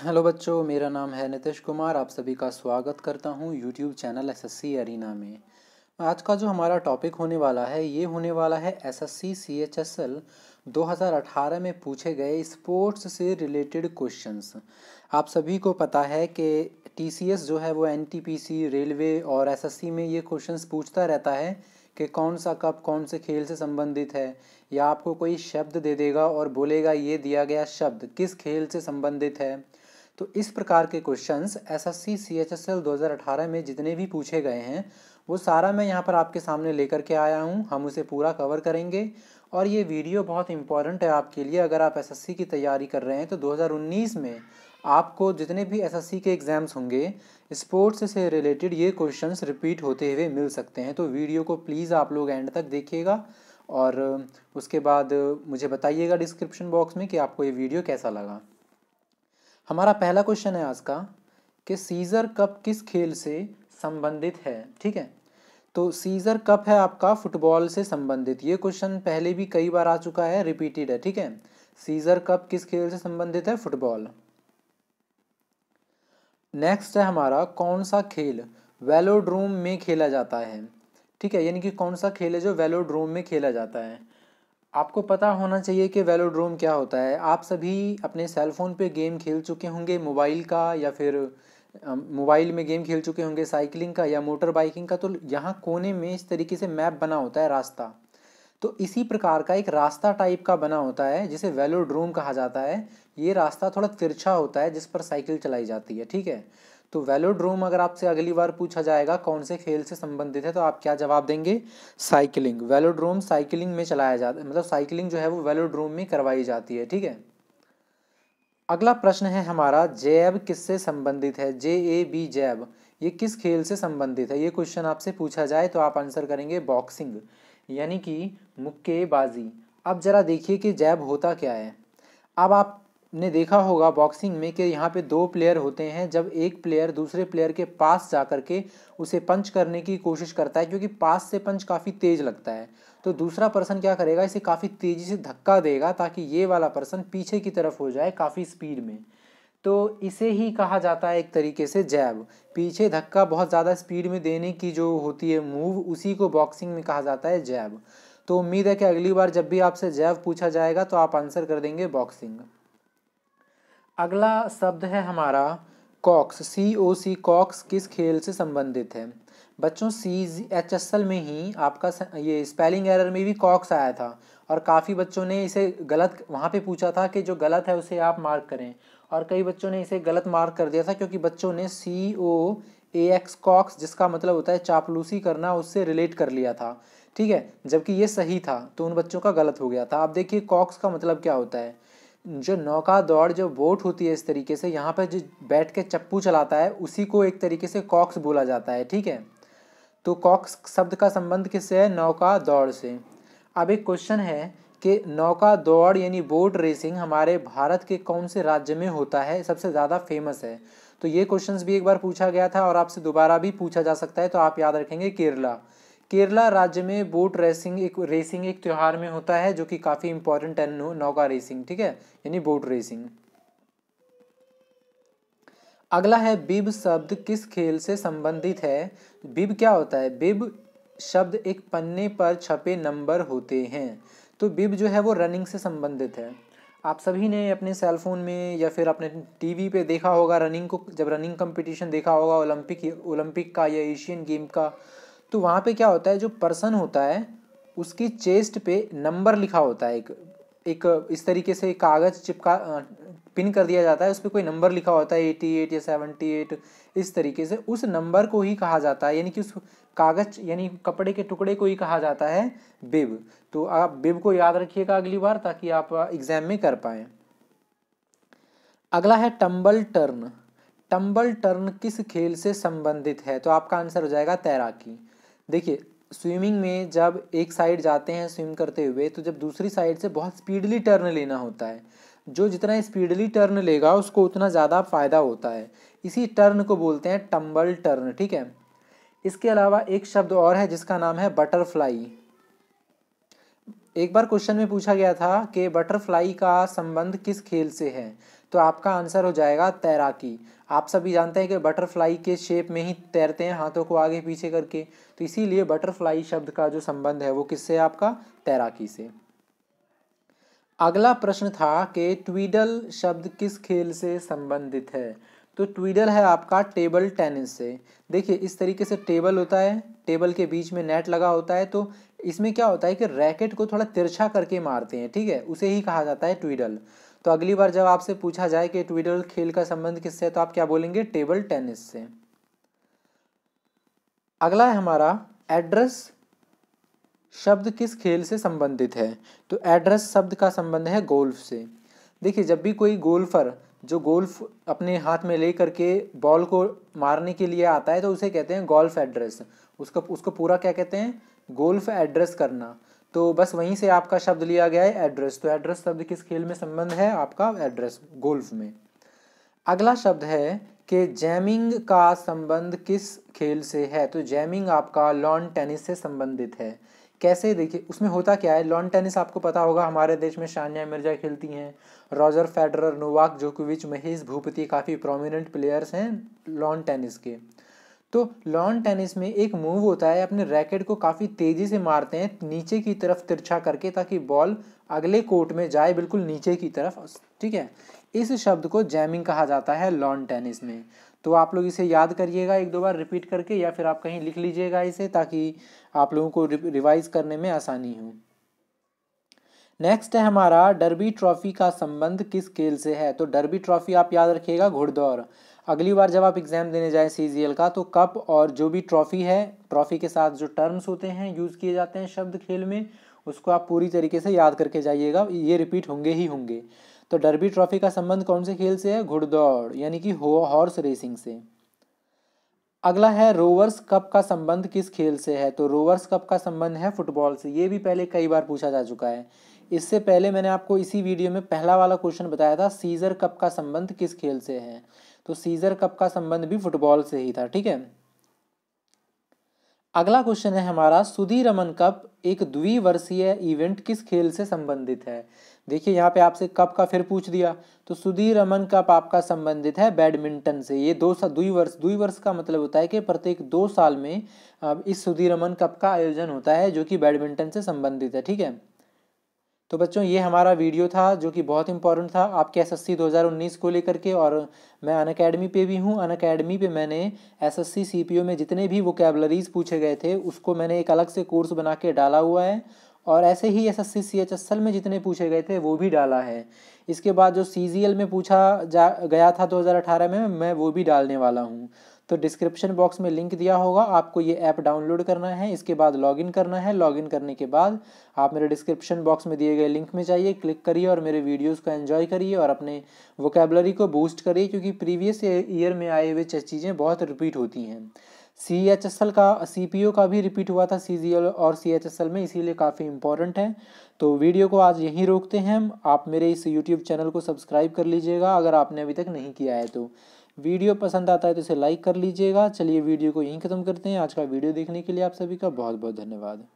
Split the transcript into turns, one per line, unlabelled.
Hello बच्चों, मेरा नाम है नितिश कुमार। आप सभी का स्वागत करता हूँ यूट्यूब चैनल एसएससी अरीना में। आज का जो हमारा टॉपिक होने वाला है, ये होने वाला है एसएससी सीएचएसएल 2018 में पूछे गए स्पोर्ट्स से रिलेटेड क्वेश्चंस आप सभी को पता है कि टीसीएस जो है वो एनटीपीसी रेलवे और एसएससी में ये क्वेश्चंस पूछता रहता है कि कौन सा कप कौन से खेल से संबंधित है। या आपको कोई शब्द दे देगा और बोलेगा, ये दिया गया शब्द किस खेल से संबंधित है? तो इस प्रकार के क्वेश्चंस एसएससी सीएचएसएल 2018 में जितने भी पूछे गए हैं, वो सारा मैं यहाँ पर आपके सामने लेकर के आया हूँ। हम उसे पूरा कवर करेंगे। और ये वीडियो बहुत इंपॉर्टेंट है आपके लिए। अगर आप एसएससी की तैयारी कर रहे हैं तो 2019 में आपको जितने भी एसएससी के एग्ज़ाम्स होंगे स्पोर्ट्स से रिलेटेड ये क्वेश्चंस रिपीट होते हुए मिल सकते हैं। तो वीडियो को प्लीज़ आप लोग एंड तक देखिएगा। और उसके बाद मुझे बताइएगा डिस्क्रिप्शन बॉक्स में कि आपको ये वीडियो कैसा लगा। हमारा पहला क्वेश्चन है आज का कि सीज़र कप किस खेल से संबंधित है? ठीक है? तो सीज़र कप है आपका फुटबॉल से संबंधित। ये क्वेश्चन पहले भी कई बार आ चुका है रिपीटेड है, ठीक है? सीज़र कप किस खेल से संबंधित है? फुटबॉल नेक्स्ट है हमारा, कौन सा खेल वेलोड्रोम में खेला जाता है? ठीक है? यानी कि कौन सा खेल है जो वेलोड्रोम में खेला जाता है? आपको पता होना चाहिए कि वेलोड्रोम क्या होता है। आप सभी अपने सेल फ़ोन पे गेम खेल चुके होंगे मोबाइल का या फिर मोबाइल में गेम खेल चुके होंगे साइकिलिंग का या मोटर बाइकिंग का तो यहाँ कोने में इस तरीके से मैप बना होता है रास्ता। तो इसी प्रकार का एक रास्ता टाइप का बना होता है, जिसे वेलोड्रोम कहा जाता है। ये रास्ता थोड़ा तिरछा होता है, जिस पर साइकिल चलाई जाती है, ठीक है? तो वेलोड्रोम अगर आपसे अगली बार पूछा जाएगा कौन से खेल से संबंधित है तो आप क्या जवाब देंगे? साइकिलिंग वेलोड्रोम साइकिलिंग में चलाया जाता मतलब साइकिलिंग जो है वो वेलोड्रोम में करवाई जाती है, ठीक है? अगला प्रश्न है हमारा जैब किससे संबंधित है? जे ए बी जैब ये किस खेल से संबंधित है? ये क्वेश्चन आपसे पूछा जाए तो आप आंसर करेंगे बॉक्सिंग यानी कि मुक्केबाजी. अब जरा देखिए कि जैब होता क्या है। अब आप ने देखा होगा बॉक्सिंग में कि यहाँ पे दो प्लेयर होते हैं, जब एक प्लेयर दूसरे प्लेयर के पास जा कर के उसे पंच करने की कोशिश करता है, क्योंकि पास से पंच काफ़ी तेज़ लगता है। तो दूसरा पर्सन क्या करेगा, इसे काफ़ी तेज़ी से धक्का देगा ताकि ये वाला पर्सन पीछे की तरफ़ हो जाए काफ़ी स्पीड में। तो इसे ही कहा जाता है एक तरीके से जैब पीछे धक्का बहुत ज़्यादा स्पीड में देने की जो होती है मूव उसी को बॉक्सिंग में कहा जाता है जैब तो उम्मीद है कि अगली बार जब भी आपसे जैब पूछा जाएगा तो आप आंसर कर देंगे बॉक्सिंग अगला शब्द है हमारा कॉक्स सी ओ सी कॉक्स किस खेल से संबंधित है? बच्चों सी एच एस एल में ही आपका ये स्पेलिंग एरर में भी कॉक्स आया था और काफ़ी बच्चों ने इसे गलत, वहाँ पे पूछा था कि जो गलत है उसे आप मार्क करें और कई बच्चों ने इसे गलत मार्क कर दिया था क्योंकि बच्चों ने सी ओ ए एक्स कॉक्स जिसका मतलब होता है चापलूसी करना, उससे रिलेट कर लिया था। ठीक है? जबकि ये सही था तो उन बच्चों का गलत हो गया था। आप देखिए कॉक्स का मतलब क्या होता है? जो नौका दौड़, जो बोट होती है इस तरीके से, यहाँ पर जो बैठ के चप्पू चलाता है, उसी को एक तरीके से कॉक्स बोला जाता है, ठीक है? तो कॉक्स शब्द का संबंध किससे है? नौका दौड़ से। अब एक क्वेश्चन है कि नौका दौड़ यानी बोट रेसिंग हमारे भारत के कौन से राज्य में होता है? सबसे ज़्यादा फ़ेमस है। तो ये क्वेश्चंस भी एक बार पूछा गया था और आपसे दोबारा भी पूछा जा सकता है तो आप याद रखेंगे केरला। केरला राज्य में बोट रेसिंग एक रेसिंग एक त्यौहार में होता है, जो कि काफ़ी इंपॉर्टेंट है नौका रेसिंग, ठीक है? यानी बोट रेसिंग। अगला है, बिब शब्द किस खेल से संबंधित है? बिब क्या होता है? बिब शब्द एक पन्ने पर छपे नंबर होते हैं। तो बिब जो है, वो रनिंग से संबंधित है। आप सभी ने अपने सेल फ़ोन में या फिर अपने टीवी पे देखा होगा, रनिंग को, जब रनिंग कंपटीशन देखा होगा ओलंपिक ओलंपिक का या एशियन गेम का तो वहाँ पे क्या होता है, जो पर्सन होता है, उसकी चेस्ट पे नंबर लिखा होता है। एक एक, इस तरीके से कागज़ चिपका पिन कर दिया जाता है, उस पर कोई नंबर लिखा होता है एटी एट या सेवेंटी एट इस तरीके से। उस नंबर को ही कहा जाता है, यानी कि उस कागज़, यानी कपड़े के टुकड़े को ही कहा जाता है बिब तो आप बिब को याद रखिएगा अगली बार, ताकि आप एग्ज़ाम में कर पाएँ। अगला है टम्बल टर्न टम्बल टर्न किस खेल से संबंधित है? तो आपका आंसर हो जाएगा तैराकी। देखिए स्विमिंग में जब एक साइड जाते हैं स्विम करते हुए तो जब दूसरी साइड से बहुत स्पीडली टर्न लेना होता है। जो जितना स्पीडली टर्न लेगा, उसको उतना ज़्यादा फ़ायदा होता है। इसी टर्न को बोलते हैं टम्बल टर्न ठीक है? इसके अलावा एक शब्द और है जिसका नाम है बटरफ्लाई एक बार क्वेश्चन में पूछा गया था कि बटरफ्लाई का संबंध किस खेल से है? तो आपका आंसर हो जाएगा तैराकी। आप सभी जानते हैं कि बटरफ्लाई के शेप में ही तैरते हैं, हाथों को आगे पीछे करके। तो इसीलिए बटरफ्लाई शब्द का जो संबंध है, वो किससे आपका? तैराकी से। अगला प्रश्न था कि ट्वीडल शब्द किस खेल से संबंधित है? तो ट्वीडल है आपका टेबल टेनिस से। देखिए, इस तरीके से टेबल होता है टेबल के बीच में नेट लगा होता है तो इसमें क्या होता है कि रैकेट को थोड़ा तिरछा करके मारते हैं, ठीक है? उसे ही कहा जाता है ट्वीडल तो अगली बार जब आपसे पूछा जाए कि ट्वीडल खेल का संबंध किससे है तो आप क्या बोलेंगे? टेबल टेनिस से। अगला है हमारा, एड्रेस शब्द किस खेल से संबंधित है? तो एड्रेस शब्द का संबंध है गोल्फ से। देखिए, जब भी कोई गोल्फर जो गोल्फ अपने हाथ में ले करके बॉल को मारने के लिए आता है तो उसे कहते हैं गोल्फ एड्रेस। उसका, उसको पूरा क्या कहते हैं? गोल्फ एड्रेस करना। तो बस वहीं से आपका शब्द लिया गया है एड्रेस तो एड्रेस शब्द किस खेल में संबंध है? आपका एड्रेस गोल्फ में। अगला शब्द है कि जैमिंग का संबंध किस खेल से है? तो जैमिंग आपका लॉन टेनिस से संबंधित है। कैसे? देखिए, उसमें होता क्या है? लॉन टेनिस आपको पता होगा, हमारे देश में शानिया मिर्ज़ा खेलती हैं। रॉजर फेडरर नोवाक जोकोविच महेश भूपति, काफ़ी प्रोमिनेंट प्लेयर्स हैं लॉन टेनिस के। तो लॉन टेनिस में एक मूव होता है, अपने रैकेट को काफ़ी तेज़ी से मारते हैं, नीचे की तरफ़ तिरछा करके ताकि बॉल अगले कोर्ट में जाए, बिल्कुल नीचे की तरफ़, ठीक है? इस शब्द को जैमिंग कहा जाता है लॉन टेनिस में। तो आप लोग इसे याद करिएगा, एक दो बार रिपीट करके, या फिर आप कहीं लिख लीजिएगा इसे ताकि आप लोगों को रिवाइज करने में आसानी हो। नेक्स्ट है हमारा डरबी ट्रॉफी का संबंध किस खेल से है? तो डरबी ट्रॉफी आप याद रखिएगा घुड़दौड़। अगली बार जब आप एग्ज़ाम देने जाएँ सीजीएल का तो कप और जो भी ट्रॉफी है ट्रॉफी के साथ जो टर्म्स होते हैं यूज़ किए जाते हैं शब्द खेल में, उसको आप पूरी तरीके से याद करके जाइएगा। ये रिपीट होंगे ही होंगे। तो डरबी ट्रॉफी का संबंध कौन से खेल से है? घुड़दौड़, यानी कि हॉर्स रेसिंग से। अगला है रोवर्स कप का संबंध किस खेल से है? तो रोवर्स कप का संबंध है फुटबॉल से। ये भी पहले कई बार पूछा जा चुका है। इससे पहले मैंने आपको इसी वीडियो में पहला वाला क्वेश्चन बताया था, सीजर कप का संबंध किस खेल से है? तो सीजर कप का संबंध भी फुटबॉल से ही था, ठीक है? अगला क्वेश्चन है हमारा, सुधीर रमन कप एक द्विवर्षीय इवेंट किस खेल से संबंधित है? देखिए, यहाँ पे आपसे कप का फिर पूछ दिया। तो सुधीर रमन कप आपका संबंधित है बैडमिंटन से। ये दो दुई वर्ष दुई वर्ष का मतलब होता है कि प्रत्येक दो साल में इस सुधीर रमन कप का आयोजन होता है जो कि बैडमिंटन से संबंधित है, ठीक है? तो बच्चों, ये हमारा वीडियो था जो कि बहुत इंपॉर्टेंट था। आपके एस एस सी दो हज़ार उन्नीस को लेकर के और मैं अन अकेडमी पे भी हूँ। अन अकेडमी पर मैंने S S C C P O में जितने भी वोकेबलरीज पूछे गए थे, उसको मैंने एक अलग से कोर्स बना के डाला हुआ है और ऐसे ही S S C C H S L में जितने पूछे गए थे, वो भी डाला है। इसके बाद जो सी जी एल में पूछा जा, गया था दो हज़ार अठारह में, मैं वो भी डालने वाला हूँ। तो डिस्क्रिप्शन बॉक्स में लिंक दिया होगा, आपको ये ऐप डाउनलोड करना है, इसके बाद लॉगिन करना है लॉगिन करने के बाद आप मेरे डिस्क्रिप्शन बॉक्स में दिए गए लिंक में जाइए क्लिक करिए और मेरे वीडियोस को एंजॉय करिए और अपने वोकेबलरी को बूस्ट करिए, क्योंकि प्रीवियस ईयर में आए हुए चीज़ें बहुत रिपीट होती हैं। सी एच एस एल का सी पी ओ का भी रिपीट हुआ था सी जी एल और सी एच एस एल में, इसीलिए काफ़ी इंपॉर्टेंट है। तो वीडियो को आज यहीं रोकते हैं। आप मेरे इस यूट्यूब चैनल को सब्सक्राइब कर लीजिएगा, अगर आपने अभी तक नहीं किया है तो। वीडियो पसंद आता है तो इसे लाइक कर लीजिएगा। चलिए वीडियो को यहीं ख़त्म करते हैं। आज का वीडियो देखने के लिए आप सभी का बहुत बहुत धन्यवाद।